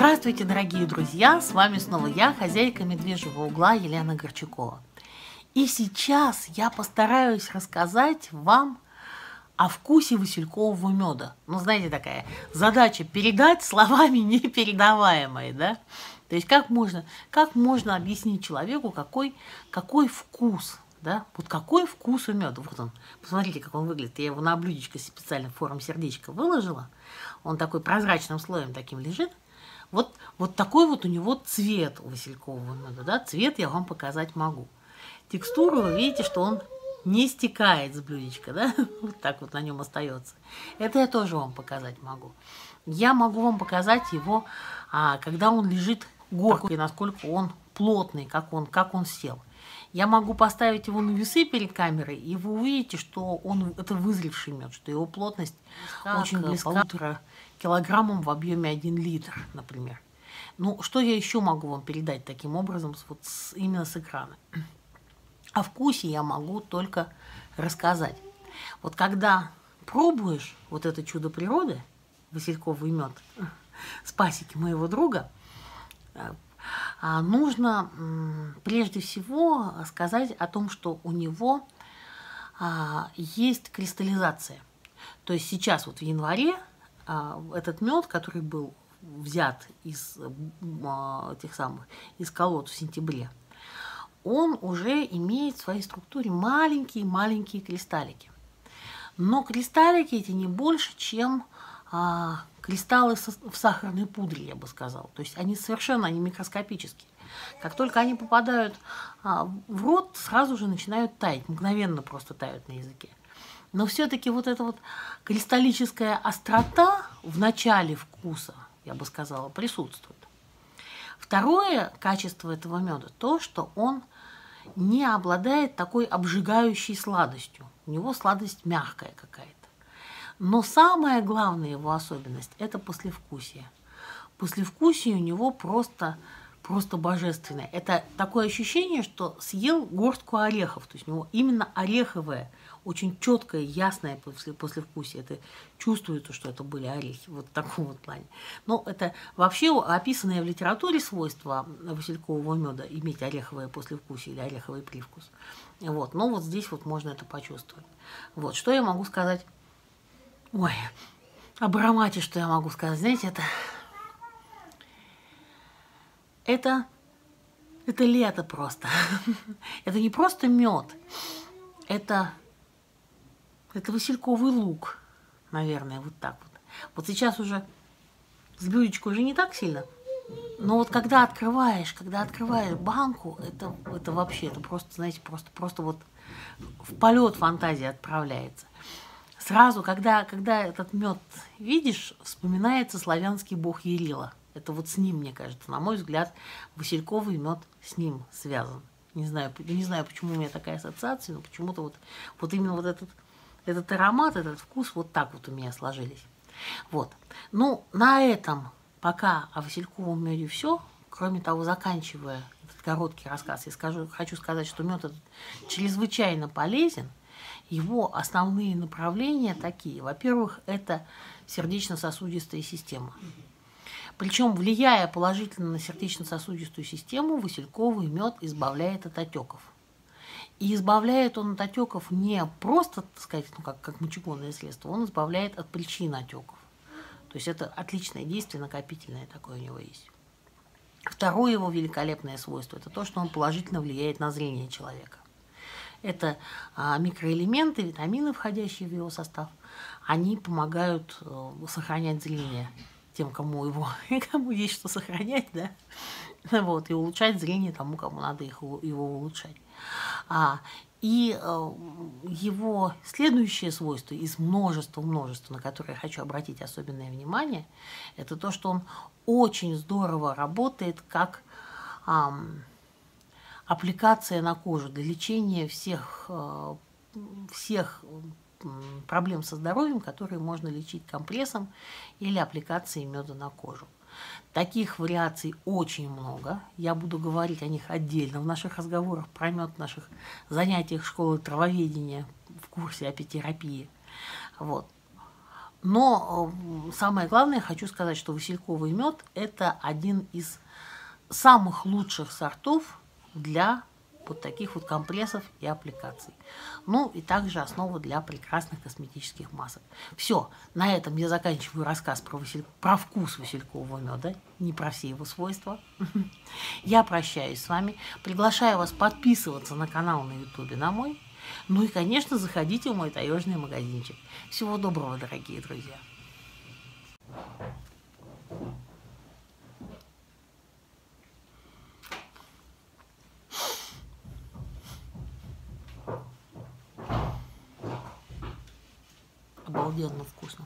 Здравствуйте, дорогие друзья! С вами снова я, хозяйка медвежьего угла Елена Горчакова. И сейчас я постараюсь рассказать вам о вкусе василькового меда. Ну, знаете, такая задача передать словами непередаваемые, да? То есть как можно, как можно объяснить человеку, какой, какой вкус, да? Вот какой вкус у меда. Вот он, посмотрите, как он выглядит. Я его на блюдечко специально в форму сердечка выложила. Он такой прозрачным слоем таким лежит. Вот, вот такой вот у него цвет у василькового меда. Да? Цвет я вам показать могу. Текстуру вы видите, что он не стекает с блюдечка, да? Вот так вот на нем остается. Это я тоже вам показать могу. Я могу вам показать его, а, когда он лежит горкой, насколько он плотный, как он, как он сел. Я могу поставить его на весы перед камерой, и вы увидите, что он это вызревший мед, что его плотность близка очень близка полутора килограммам в объеме 1 литр, например. Ну, что я еще могу вам передать таким образом, вот с, именно с экрана? О вкусе я могу только рассказать. Вот когда пробуешь вот это чудо природы, васильковый мед, с пасеки моего друга, э, а, нужно прежде всего сказать о том, что у него а, есть кристаллизация. То есть сейчас вот в январе этот мед, который был взят из тех самых из колод в сентябре, он уже имеет в своей структуре маленькие-маленькие кристаллики. Но кристаллики эти не больше, чем а, кристаллы в сахарной пудре, я бы сказала. То есть они совершенно они микроскопические. Как только они попадают а, в рот, сразу же начинают таять, мгновенно просто тают на языке. Но все-таки вот эта вот кристаллическая острота в начале вкуса, я бы сказала, присутствует. Второе качество этого меда то, что он не обладает такой обжигающей сладостью. У него сладость мягкая какая-то. Но самая главная его особенность – это послевкусие. Послевкусие у него просто, просто божественное. Это такое ощущение, что съел горстку орехов. То есть у него именно ореховое очень четкое, ясное после, послевкусие. Это чувствуется, что это были орехи, вот в таком вот плане. Но это вообще описанное в литературе свойство василькового меда иметь ореховое послевкусие или ореховый привкус. Вот. Но вот здесь вот можно это почувствовать. Вот. Что я могу сказать? Ой, об аромате, что я могу сказать? Знаете, это... Это... Это лето просто. это не просто мед. Это это васильковый лук, наверное, вот так вот. Вот сейчас уже с блюдечкой уже не так сильно. Но вот когда открываешь, когда открываешь банку, это, это вообще, это просто, знаете, просто, просто вот в полет фантазии отправляется. Сразу, когда, когда этот мед видишь, вспоминается славянский бог Ерила. Это вот с ним, мне кажется, на мой взгляд, васильковый мед с ним связан. Не знаю, не знаю, почему у меня такая ассоциация, но почему-то вот, вот именно вот этот этот аромат, этот вкус вот так вот у меня сложились. Вот. Ну, на этом пока о Васильковом меде все. Кроме того, заканчивая этот короткий рассказ, я скажу, хочу сказать, что мед этот чрезвычайно полезен. Его основные направления такие. Во-первых, это сердечно-сосудистая система. Причем, влияя положительно на сердечно-сосудистую систему, васильковый мед избавляет от отеков. И избавляет он от отеков не просто, так сказать, ну, как, как мочегонное средство, он избавляет от причин отеков. То есть это отличное действие, накопительное такое у него есть. Второе его великолепное свойство – это то, что он положительно влияет на зрение человека. Это а, микроэлементы, витамины, входящие в его состав, они помогают а, сохранять зрение тем, кому его, кому есть что сохранять, да, вот, и улучшать зрение тому, кому надо их, его улучшать. А, и э, его следующее свойство из множества множества, на которое я хочу обратить особенное внимание, это то, что он очень здорово работает как э, аппликация на кожу для лечения всех, э, всех проблем со здоровьем, которые можно лечить компрессом или аппликацией меда на кожу. Таких вариаций очень много. Я буду говорить о них отдельно в наших разговорах про мед, в наших занятиях школы травоведения в курсе апитерапии. Вот. Но э, самое главное, хочу сказать, что васильковый мед – это один из самых лучших сортов для вот таких вот компрессов и аппликаций. Ну и также основа для прекрасных косметических масок. Все, на этом я заканчиваю рассказ про, василь... про вкус василькового меда, не про все его свойства. Я прощаюсь с вами, приглашаю вас подписываться на канал на ютубе на мой, ну и, конечно, заходите в мой таежный магазинчик. Всего доброго, дорогие друзья! Обалденно вкусно.